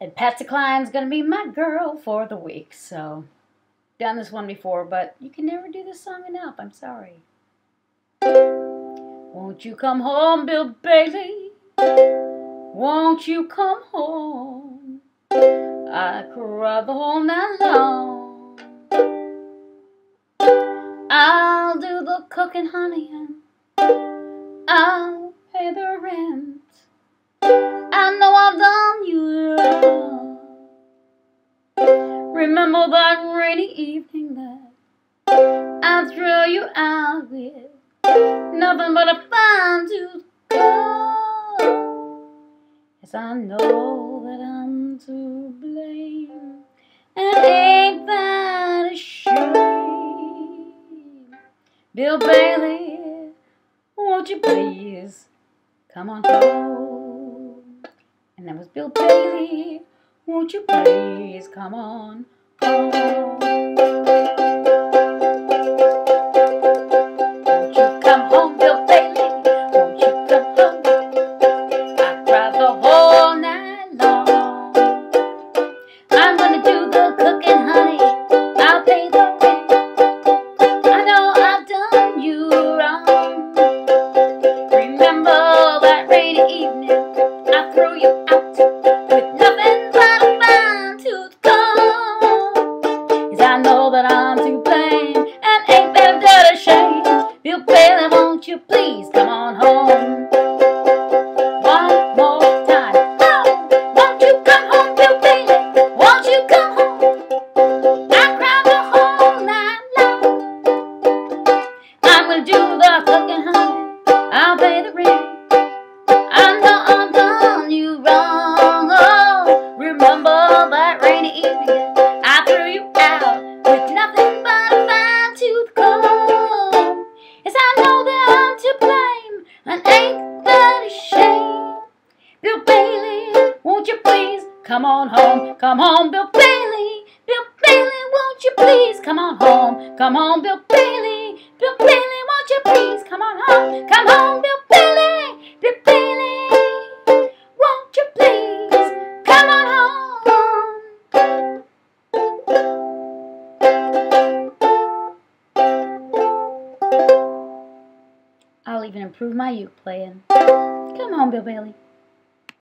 And Patsy Cline's gonna be my girl for the week. So, done this one before, but you can never do this song enough. I'm sorry. Won't you come home, Bill Bailey? Won't you come home? I cried the whole night long. I'll do the cooking, honey, Remember that rainy evening that I threw you out with nothing but a fine tooth comb. Yes, I know that I'm to blame, and ain't that a shame? Bill Bailey, won't you please come on home? And that was Bill Bailey, won't you please come on home? Gonna do the cooking, honey. I'll pay the rent. I know I've done you wrong. Oh, remember that rainy evening I threw you out with nothing but a fine tooth comb. Yes, I know that I'm to blame, and ain't that a shame? Bill Bailey, won't you please come on home? Come home, Bill Bailey. Bill Bailey, won't you please come on home? Come on, Bill Bailey. Bill Bailey, I'll even improve my uke playing. Come on, Bill Bailey.